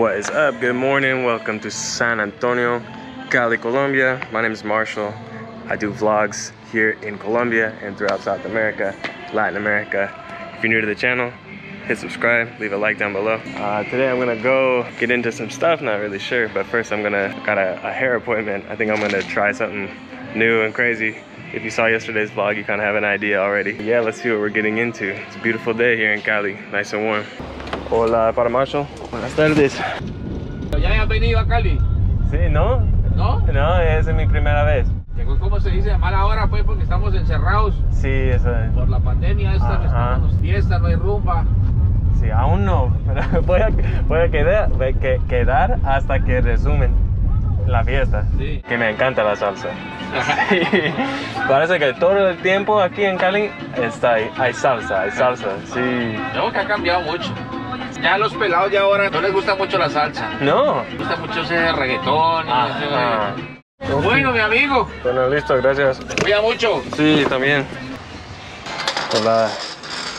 What is up? Good morning. Welcome to San Antonio, Cali, Colombia. My name is Marshall. I do vlogs here in Colombia and throughout South America, Latin America. If you're new to the channel, hit subscribe, leave a like down below. Uh, today I'm gonna go get into some stuff, not really sure, but first I'm gonna, got a, a hair appointment. I think I'm gonna try something new and crazy. If you saw yesterday's vlog, you kind of have an idea already. Yeah, let's see what we're getting into. It's a beautiful day here in Cali, nice and warm. Hola, para Marshall. Buenas tardes. ¿Ya has venido a Cali? Sí, ¿no? ¿No? No, es mi primera vez. Llegó, ¿cómo se dice? A mala hora, pues, porque estamos encerrados Sí, eso es. por la pandemia esta, Ajá. estamos en fiesta, no hay rumba. Sí, aún no, pero voy a, voy a quedar, que- quedar hasta que resumen la fiesta. Sí. Que me encanta la salsa. Sí. Parece que todo el tiempo aquí en Cali está, ahí, hay salsa, hay salsa, sí. No, que ha cambiado mucho. Ya los pelados ya ahora no les gusta mucho la salsa. No. Les gusta mucho ese reggaetón. y Ajá. ese- Bueno, mi amigo, Bueno, listo, gracias. cuida mucho. Sí, también. Hola.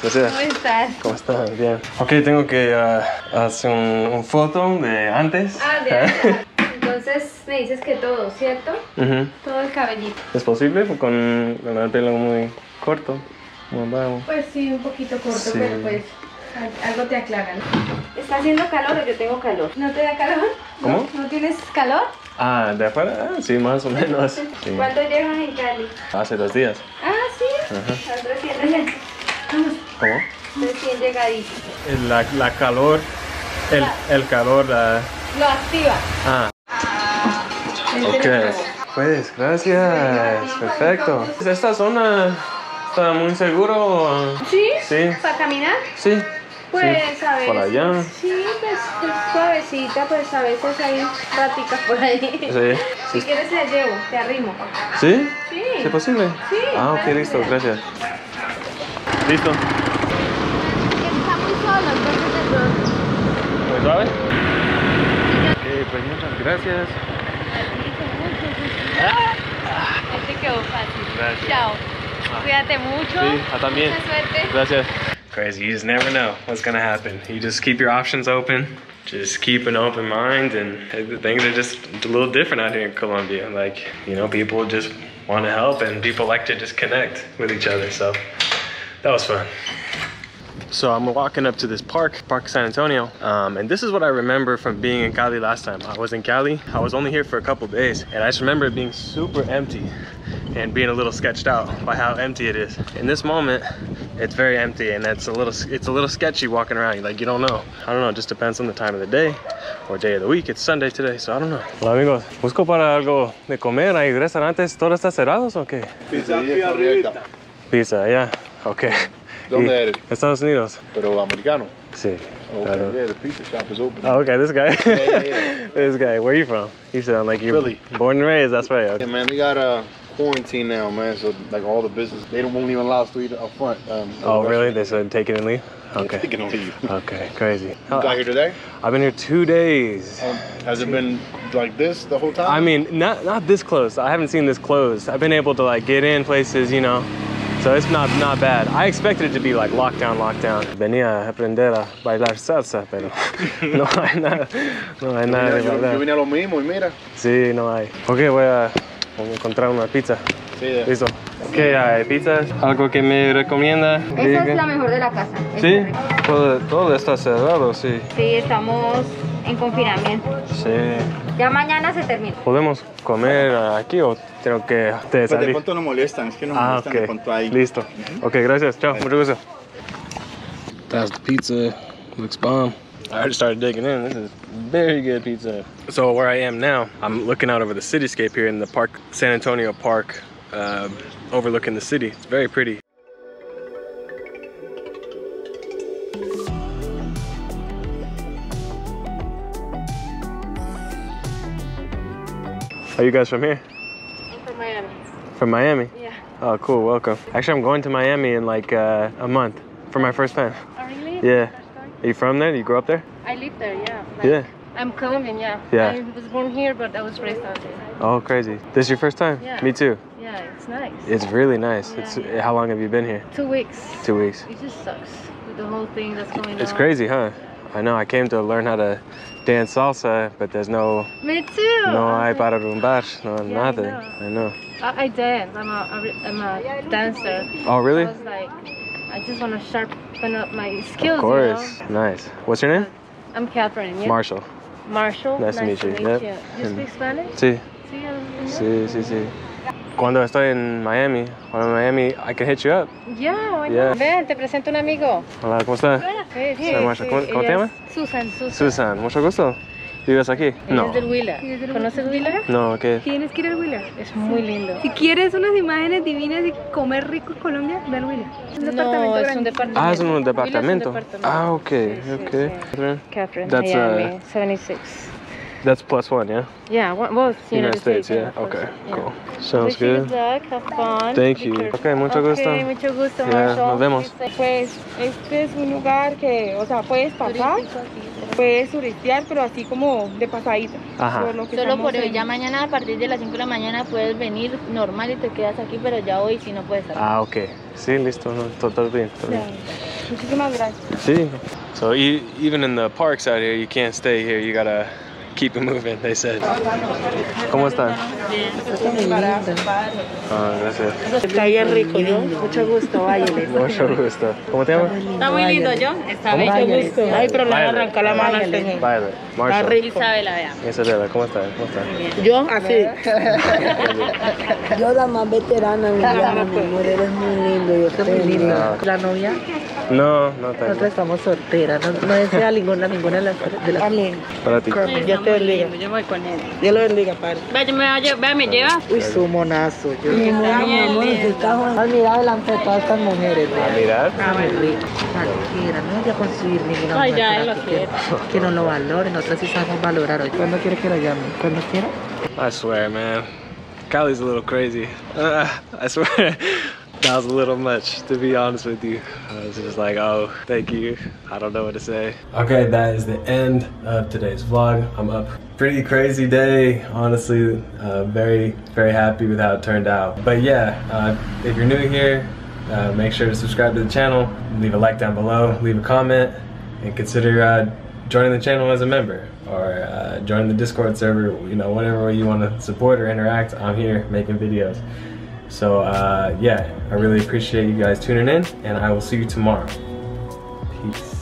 Gracias. ¿Cómo estás? ¿Cómo estás? Bien. Ok, tengo que ah, hacer un, un foto de antes. Ah, de acá. Entonces me dices que todo, ¿cierto? Todo el cabellito. ¿Es posible? Con, con el pelo muy corto, muy bajo. Pues sí, un poquito corto, Sí. pero pues algo te aclaran. ¿Está haciendo calor o yo tengo calor? ¿No te da calor? ¿Cómo? ¿No, ¿No tienes calor? Ah, ¿de afuera? Ah, sí, más o menos. Sí. ¿Cuánto llevas en Cali? Hace dos días. Ah, sí. Recién, ¿Cómo? recién llegadito. La, la calor, el, el calor, la... Lo activa. Ah, Ese ok. Pues, gracias. Perfecto. ¿Esta zona está muy seguro? ¿Sí? Sí. ¿Para caminar? Sí. Pues Sí. a veces. Por allá. Sí, pues es suavecita, pues a veces hay raticas por ahí. Sí. Si quieres te llevo, te arrimo. ¿Sí? Sí. ¿Sí es posible? Sí, Ah, ok, listo, gracias. ¿Listo? Está muy solo, entonces pronto. ¿Muy suave? Ok, pues muchas gracias. Este quedó fácil. Gracias. Chao. Cuídate mucho. Sí, ah, también. Mucha suerte. Gracias. Crazy, you just never know what's gonna happen. You just keep your options open. Just keep an open mind, and things are just a little different out here in Colombia. Like, you know, people just want to help, and people like to just connect with each other. So that was fun. So I'm walking up to this park, Park San Antonio, um, and this is what I remember from being in Cali last time. I was in Cali, I was only here for a couple days, and I just remember it being super empty and being a little sketched out by how empty it is. In this moment, it's very empty, and it's a little it's a little sketchy walking around. Like you don't know. I don't know. It just depends on the time of the day or day of the week. It's Sunday today, so I don't know. Hola amigos, busco para algo de comer. ¿Hay restaurantes todos están cerrados o qué? Pizza, pizza yeah. Okay. ¿Dónde eres? Estados Unidos. Pero americano. Sí. Okay, claro. yeah, the pizza shop is open. Oh, okay, this guy. Yeah, yeah, this guy. Where are you from? You sound like you're Philly. born and raised. That's right. Yeah, Okay. man, we got a quarantine now, man. So like all the business, they don't won't even allow us to eat up front. Um, Oh, really? They said take it and leave. Okay. can leave. You Okay, crazy. You got here today? I've been here two days. Um, has it been like this the whole time? I mean, not not this close. I haven't seen this close. I've been able to like get in places, you know. So it's not not bad. I expected it to be like lockdown, lockdown. Venía a aprender a bailar salsa, pero no hay nada, no hay nada yo, yo bailar. vine a lo mismo y mira. Sí, no hay. Ok, voy voy a encontrar una pizza. Sí, yeah. Listo. ¿Qué hay? ¿Pizzas? ¿Algo que me recomienda? Esa es la mejor de la casa. Esta Sí, todo, todo está cerrado, sí. Sí, estamos en confinamiento. Sí. Ya mañana se termina. ¿Podemos comer aquí o tengo que te Pues de salir? pronto no molestan, es que no Ah, molestan de ok. pronto ahí. Listo. Ok, gracias. Chao, mucho gusto. That's the pizza. Looks bomb. I already started digging in. This is very good pizza. So where I am now, I'm looking out over the cityscape here in the park, San Antonio Park, uh, overlooking the city. It's very pretty. Are you guys from here? From Miami. From Miami? Yeah. Oh, cool. Welcome. Actually, I'm going to Miami in like uh, a month for my first time. Oh, really? Yeah. Are you from there? You grew up there? I live there, yeah. Like, Yeah. I'm Colombian, yeah. Yeah. I was born here, but I was raised out there. Oh, crazy. This is your first time? Yeah. Me too. Yeah, it's nice. It's really nice. Yeah. It's how long have you been here? Two weeks. Two weeks. It just sucks with the whole thing that's going on. It's crazy, huh? I know. I came to learn how to dance salsa, but there's no Me too. no I hay para rumbar, no Yeah, I nothing. know. I know. I, I dance. I'm a, a, I'm a dancer. Oh really? I was like, I just want to sharpen up my skills. Of course. You know? Nice. What's your name? I'm Catherine. Yeah? Marshall. Marshall. Nice to meet you. Yep. You speak Spanish? Sí. Sí, Sí, sí, sí. Cuando estoy en Miami, cuando en Miami, I can hit you up. Yeah, why? Yeah. Ven, te presento un amigo. Hola, ¿cómo está? Sí, sí, Soy Marshall. ¿Cómo- sí, cómo te llamas? Susan, Susan. Susan, mucho gusto. ¿Vives aquí? No. es del Wheeler. ¿Conoces Wheeler? No, ¿qué? Tienes que ir al Wheeler. Es muy lindo. Si quieres unas imágenes divinas y comer rico en Colombia, ve al Wheeler. Es un departamento No, es un departamento. Ah, es un Wheeler es un departamento. Ah, sí, okay. sí. Catherine, That's, Miami, uh, 76. That's plus one, yeah? Yeah, one- both United States, yeah? Okay, yeah. cool. Sounds Wish you good. luck, have fun. Thank you. Okay, mucho gusto. Okay, mucho gusto, nos vemos. Pues este es un lugar que, o sea, puedes pasar, puedes turistear, pero así como de pasadita. Ajá. Por lo que Solo por hoy, en- ya mañana a partir de las 5 de la mañana puedes venir normal y te quedas aquí, pero ya hoy sí no puedes salir. Ah, okay. Sí, listo. No, todo, todo bien. todo bien. Muchísimas gracias. Sí. So e even in the parks out here, you can't stay here. You gotta keep it moving, they said. ¿Cómo están? Ah, gracias. Está bien rico, ¿no? Mucho gusto, váyale. Mucho gusto. ¿Cómo te llamas? Está muy lindo, yo. Está ¿Cómo? Mucho gusto. Ay, pero le voy a Violet. arrancar la mano al señor. Violet. Está Marshall. rico. Isabela, vea. Isabela, ¿cómo estás? ¿Cómo estás? Yo, así. Yo la más veterana, mi amor, eres muy lindo. Yo Qué muy lindo. Ah. La novia, No, no tengo. nosotros estamos solteras. No, no desea ninguna, ninguna de las. Amén. Para ti. Dios te bendiga. Yo voy con él. Dios lo bendiga, padre. Vea, yo me, a lleva. Uy, su monazo. Yo Mi amor, mi amor, se está jugando. Ay, mira delante de todas estas mujeres. A vea. mirar. Ah. Cualquiera, no voy a conseguir ninguna Ay, mujer ya, él lo que, quiere. que no lo valore. Nosotros sí sabemos valorar hoy. ¿Cuándo quiere que lo llame? ¿Cuándo quiera? I swear, man. Callie's a little crazy. Uh, I swear. That was a little much, to be honest with you. I was just like, oh, thank you. I don't know what to say. Okay, that is the end of today's vlog. I'm up. Pretty crazy day, honestly. Uh, very, very happy with how it turned out. But yeah, uh, if you're new here, uh, make sure to subscribe to the channel, leave a like down below, leave a comment, and consider uh, joining the channel as a member or uh, joining the Discord server. You know, whatever way you want to support or interact, I'm here making videos. So uh, yeah, I really appreciate you guys tuning in, and I will see you tomorrow. Peace.